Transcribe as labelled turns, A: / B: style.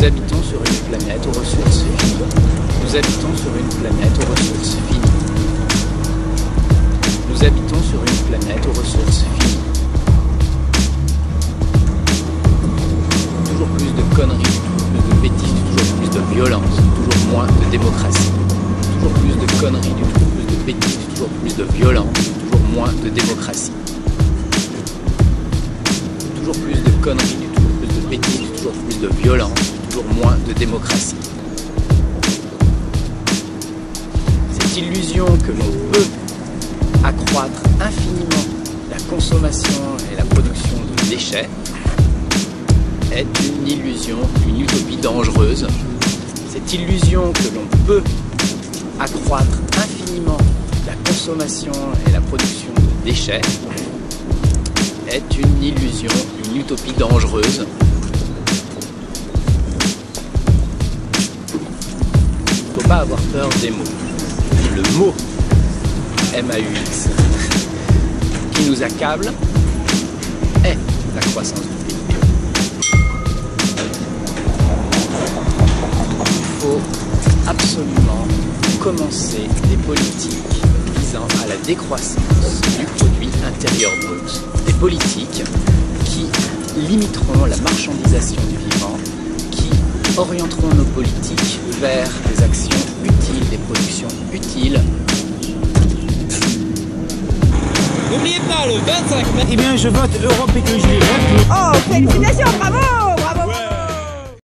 A: Nous habitons sur une planète aux ressources finies. Nous habitons sur une planète aux ressources finies. Toujours plus de conneries, toujours plus de bêtises, toujours plus de violence, toujours moins de démocratie. Toujours plus de conneries, toujours plus de bêtises, toujours plus de violence, toujours moins de démocratie. Toujours plus de conneries, toujours plus de bêtises, toujours plus de violence, moins de démocratie. Cette illusion que l'on peut accroître infiniment la consommation et la production de déchets est une illusion, une utopie dangereuse. Cette illusion que l'on peut accroître infiniment la consommation et la production de déchets est une illusion, une utopie dangereuse. Faut pas avoir peur des mots. Le mot MAUX qui nous accable est la croissance du PIB. Il faut absolument commencer des politiques visant à la décroissance du produit intérieur brut. Des politiques qui limiteront la marchandisation du vivant, qui orienteront nos politiques vers des actions utiles, des productions utiles.
B: N'oubliez pas le 25 mai.
C: Eh bien, je vote Europe Écologie Les Verts.
D: Oh, félicitations, bravo